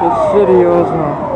Это серьезно.